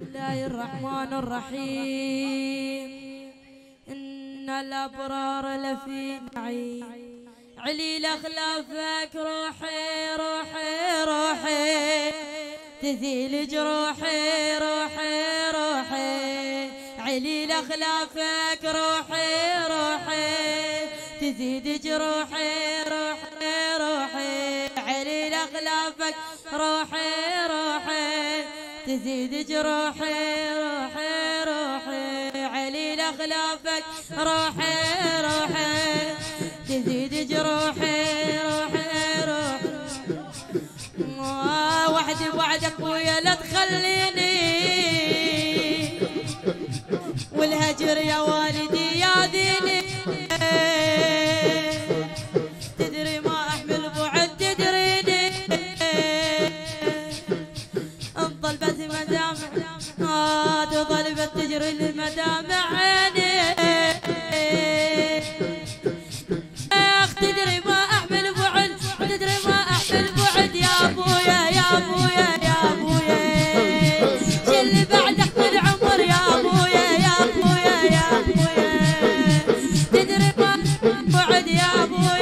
الله الرحمن الرحيم. إن الأبرار لفي نعيم. علي لخلافك روحي روحي روحي. تزيل جروحي روحي روحي. علي لخلافك روحي روحي. تزيد جروحي روحي روحي. علي لخلافك روحي روحي. تزيد جروحي روحي روحي. علي لخلافك روحي روحي. تزيد جروحي روحي روحي. وحدي بعدك ويا لا تخليني. والهجر يا والدي يا ديني. آه بس تجري المدامع عيني. تدري ما أحمل بعد؟ تدري ما أحمل بعد؟ يا أبويا يا أبويا يا أبويا. شل بعدك من عمر؟ يا أبويا يا أبويا يا أبويا. تدري ما بعد؟ يا أبويا.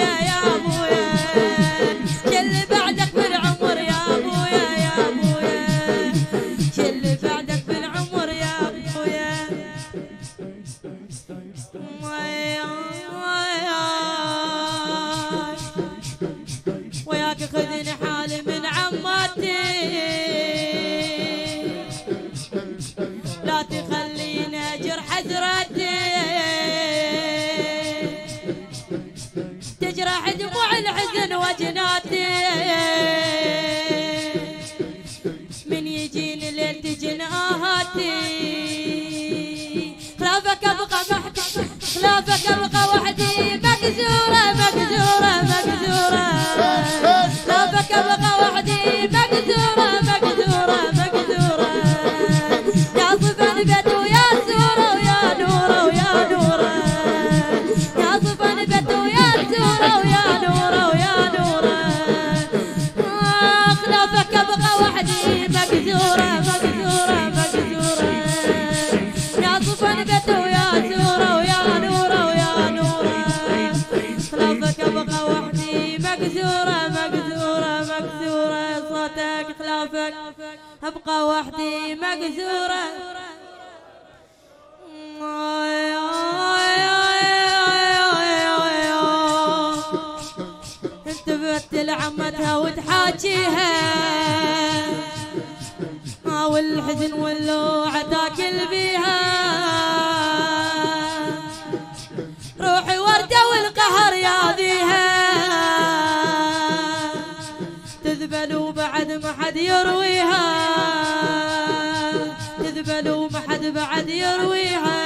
آهاتي خلافك ابقى محدي خلافك ابقى وحدي. مكسورة مكسورة مكسورة. خلافك ابقى ابقى وحدي مكسورة انتبهت لعمتها وتحاكيها. آه والحزن واللوعة تاكل بيها. روحي وردة والقهر ياذيها. ما حد يرويها. تذبل وما حد بعد يرويها.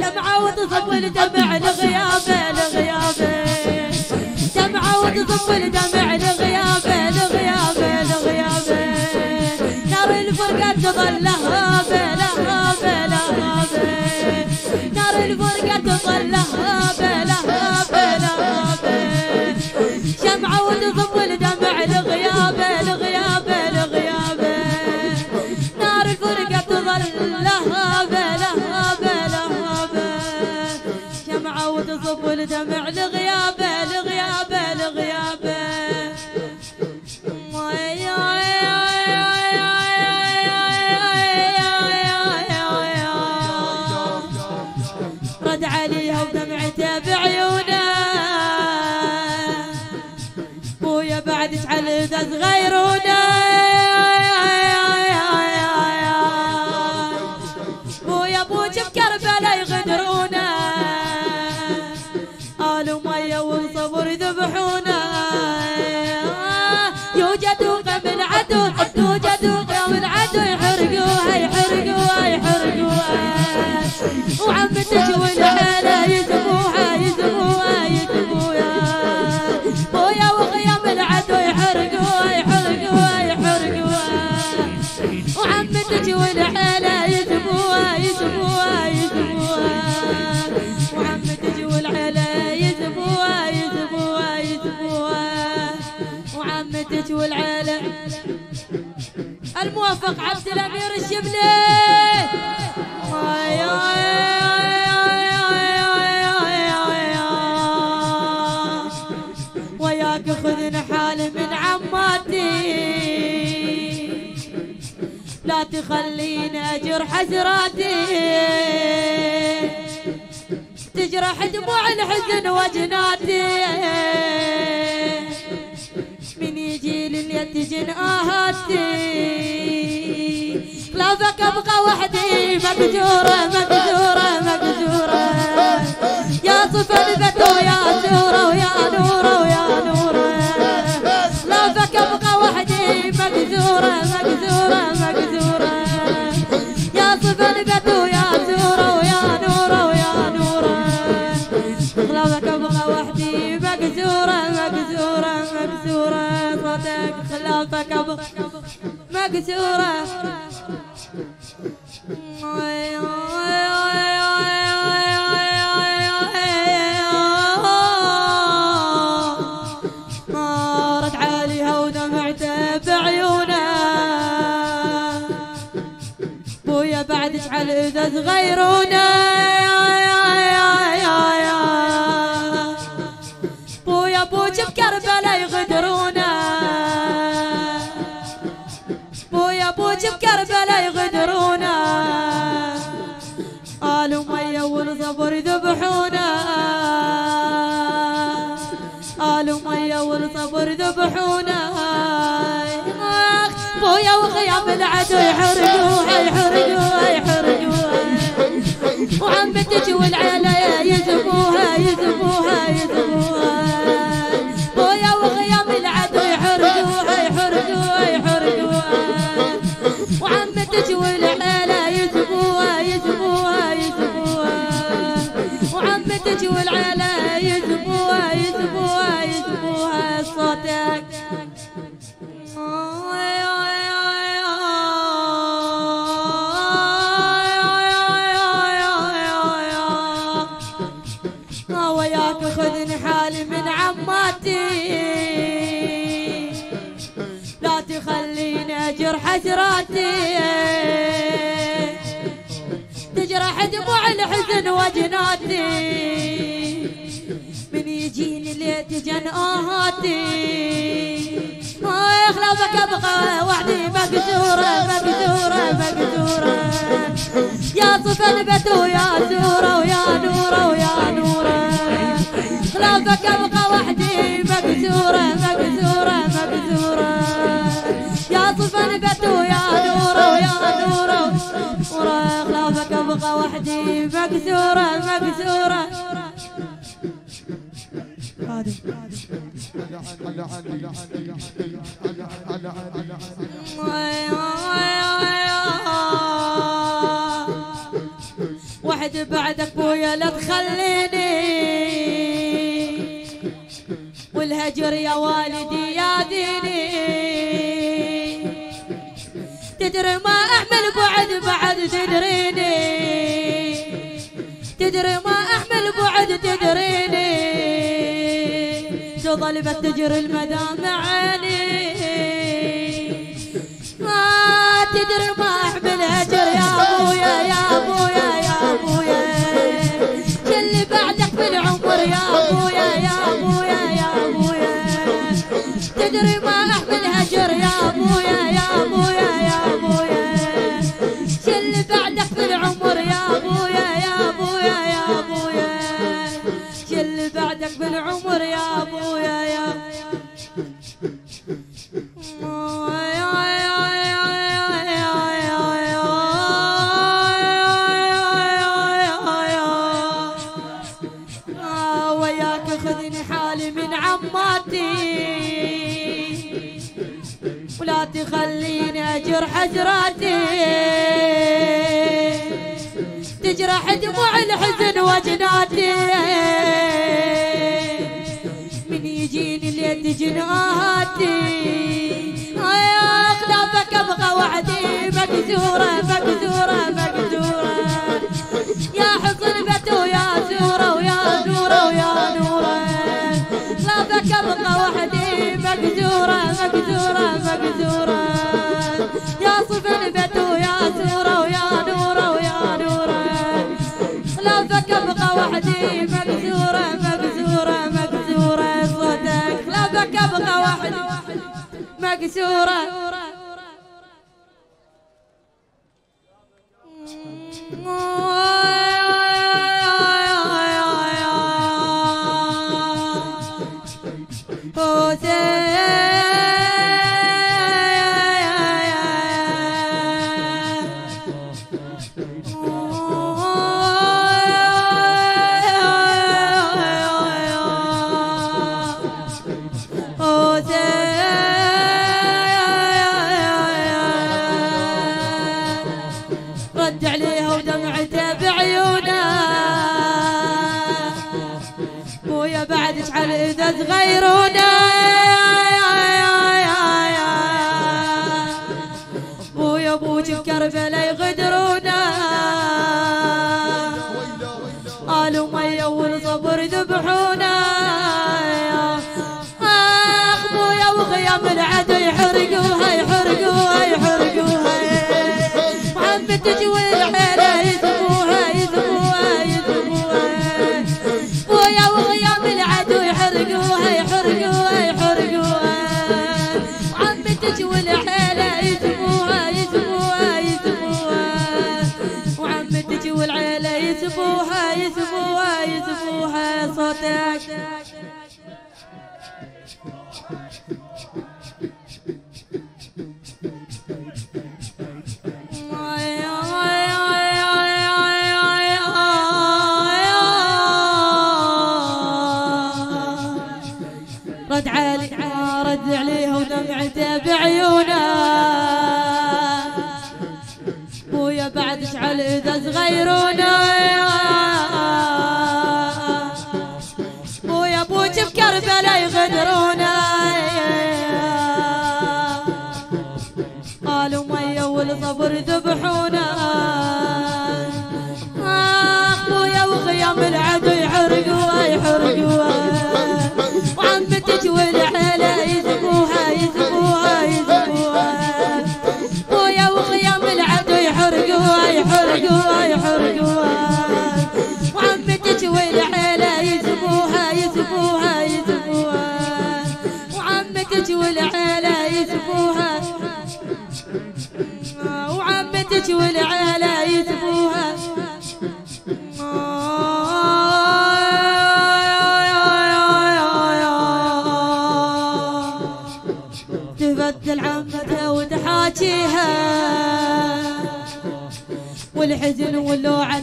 دمعة وتصب الدمع لغيابه لغيابه. دمعة وتصب الدمع لغيابه لغيابه لغيابه. نار الفرقة تظل لهابه عليها ودمعته بعيونه. بويا بعد شحال صغيرونه الموفق عبد الامير آي. وياك خذ حال من عماتي لا تخليني اجر حسراتي تجرح دموع الحزن وجناتي يجي لليد جن آهاتي. خلافك أبقى وحدي مقدورة مقدورة مقدورة يا صفا البتو يا سورة بعد اشعل إذا صغيرونا والصبر ذبحونا. قالوا ميا والصبر ذبحونا. بويا وخيام العدو يحرقوها يحرقوها يحرقوها وعمتك والعيلة يذبوها يذبوها يذبوها حسراتي تجرح دموع الحزن وجناتي. من يجيني ليت جن آهاتي ما يخلفك أبقى وحدي مقدورة مقدورة مقدورة يا صفا البتو يا سورة ويا نورة ويا نورة. خلافك أبقى وحدي مقدورة مقدورة يا البتو يا نورة ويا نورة ورا خلافك أبقى وحدي. مقدورة مقدورة وحد بعدك بويا لا تخليني. والهجر يا والدي يا ديني. تدري ما أحمل بعد بعد تدريني. تدري ما أحمل بعد تدريني. تظل بتجري المدامع عيني. ما تدري ما أحمل هجر يا أبويا يا أبويا. اجر حسراتي تجرح دموع الحزن وجناتي. من يجيني اللي جناتي. يا خلافك ابقى وحدي مكسورة مكسورة مكسورة. يا حصن بتو يا سورة ويا نورة ويا نورة خلافك ابقى وحدي مكسورة مكسورة مكسورة. مبزورة مبزورة مبزورة صوتك لا بك أبغى واحد. مكسورة تغيرونا ويا أبوك يغدرونا مية والصبر ذبحونا. تجي والعيلة يذبوها يذبوها يذبوها صوتك. والصبر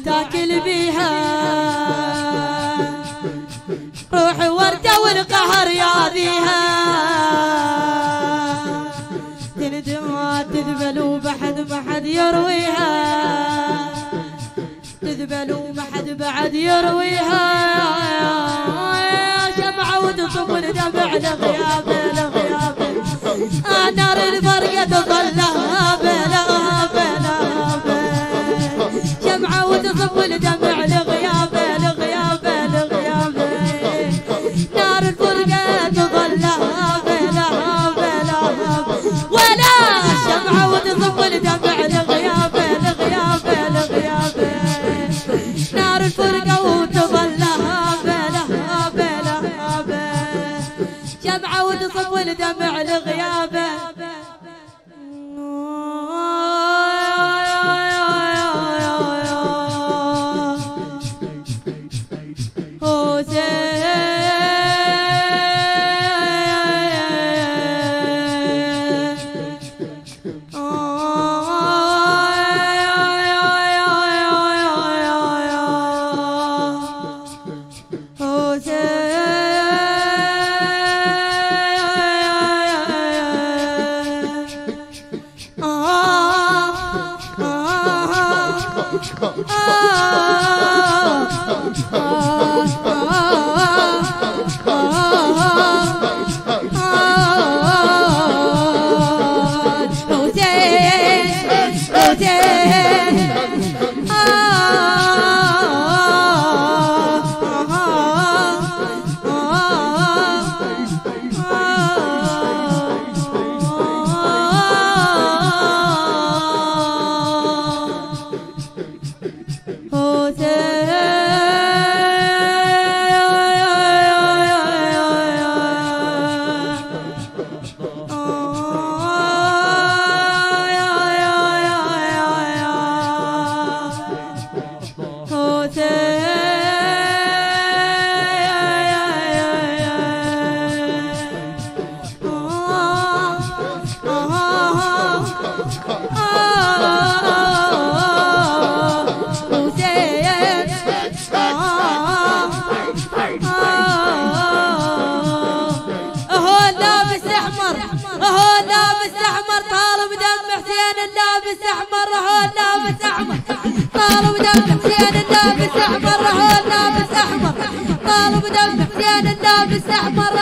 تاكل بيها روح وردة والقهر ياذيها تندم تذبل وبحد ما حد يرويها. تذبل وما حد بعد يرويها. شمعة وتصب الدمع لغيابة لغيابة. نار الفرقة تظل هابه لهابه شمعة وتصب Yeah. the احمر لابس احمر طالب دم حسين احمر لابس احمر طالب دم حسين احمر